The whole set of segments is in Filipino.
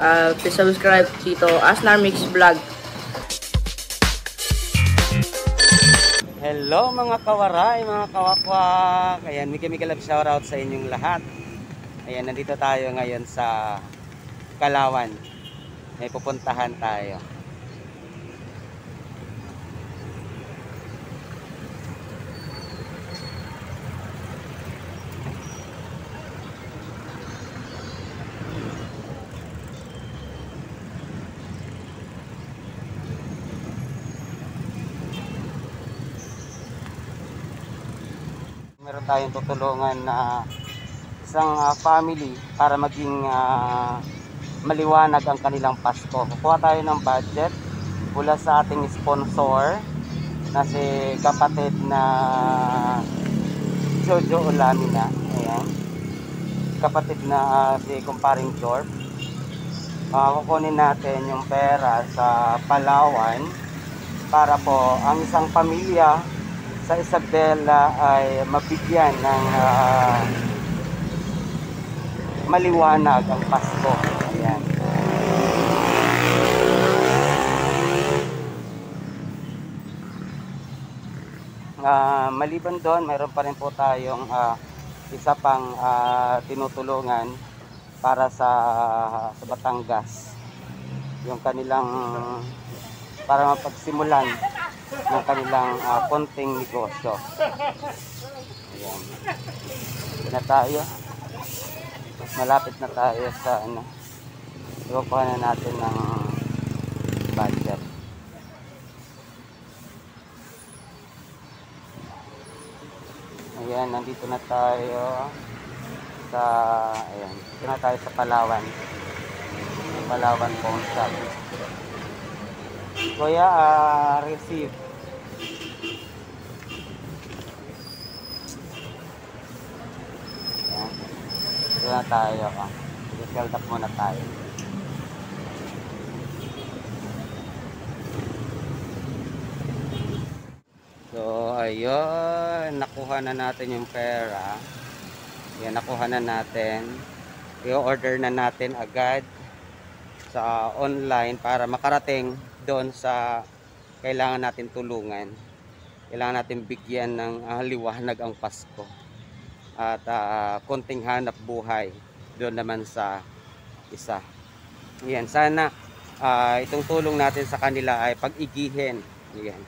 Uh, please subscribe dito Asnar Mix Vlog. Hello mga kawaray, mga kawakwak. Ayan, Mika Mika Love shoutout sa inyong lahat. Ayan, nandito tayo ngayon sa Kalawan. May pupuntahan tayo. Meron tayong tutulungan na isang ah, family para maging ah, maliwanag ang kanilang Pasko. Kukuha tayo ng budget mula sa ating sponsor na si kapatid na Jojo Olamina. Ayan. Kapatid na ah, si kumparing George. Ah, kukunin natin yung pera sa Palawan para po ang isang pamilya sa Isabela ay mabigyan ng ah, maliwanag ang Pasko. Ayan. Ah, maliban doon, mayroon pa rin po tayong ah, isa pang ah, tinutulungan para sa, sa Batangas. Yung kanilang para mapagsimulan ng kanilang ah, konting negosyo. Ayan. Na tayo. Malapit na tayo sa ano. Iwakuha na natin ng budget. Ayan, nandito na tayo sa ayan, dito na tayo sa Palawan. Palawan Pawn Shop. Kuya, ah, receive. Ayan. Dito na tayo. Ah. Up muna tayo. So, ayun. Nakuha na natin yung pera. Yan, nakuha na natin. I-order na natin agad sa online para makarating doon sa kailangan natin tulungan. Kailangan natin bigyan ng uh, liwanag ang Pasko. At uh, konting hanap buhay doon naman sa isa. Yan, sana uh, itong tulong natin sa kanila ay pag-igihin. Yan.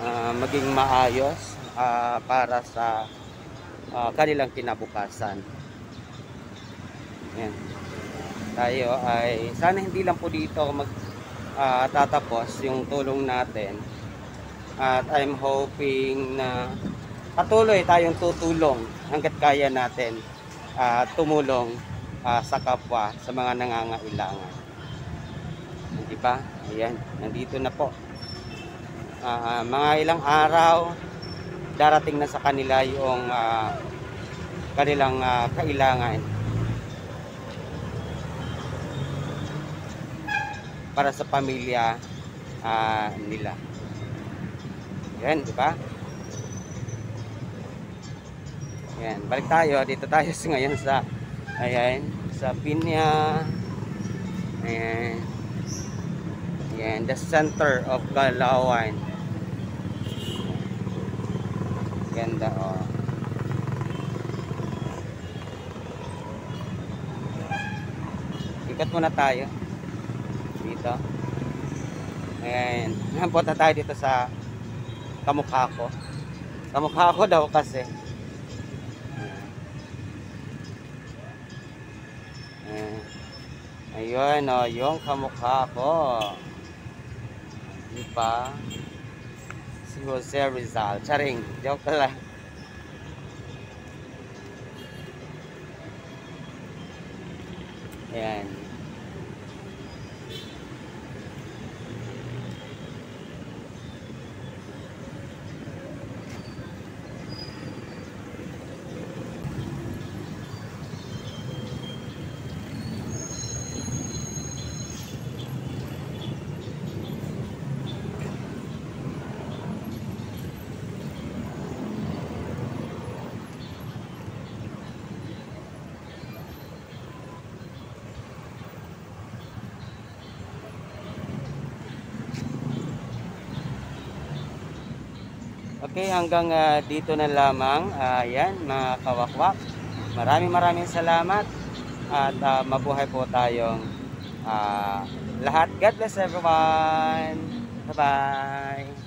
Uh, maging maayos uh, para sa uh, kanilang kinabukasan. Yan. Tayo ay sana hindi lang po dito mag uh, tatapos yung tulong natin. At I'm hoping na patuloy tayong tutulong hanggat kaya natin uh, tumulong uh, sa kapwa sa mga nangangailangan. Di ba? Ayan, nandito na po. Uh, mga ilang araw darating na sa kanila yung uh, kanilang uh, kailangan para sa pamilya uh, nila. Yan, di ba? Yan, balik tayo. Dito tayo ngayon sa ayan, sa Pinya. Ayan. Ayan, the center of Galawan. Ganda, oh. Ikot muna tayo. Dito. Ayan. Punta tayo dito sa kamukha ko. Kamukha ko daw kasi. Ayun, oh, yung kamukha ko. Di ba? Si Jose Rizal. Charing, joke lang. Ayan. Okay, hanggang ah, dito na lamang. Ayan, mga kawakwak. Maraming maraming salamat. At ah, mabuhay po tayong ah, lahat. God bless everyone. Bye-bye.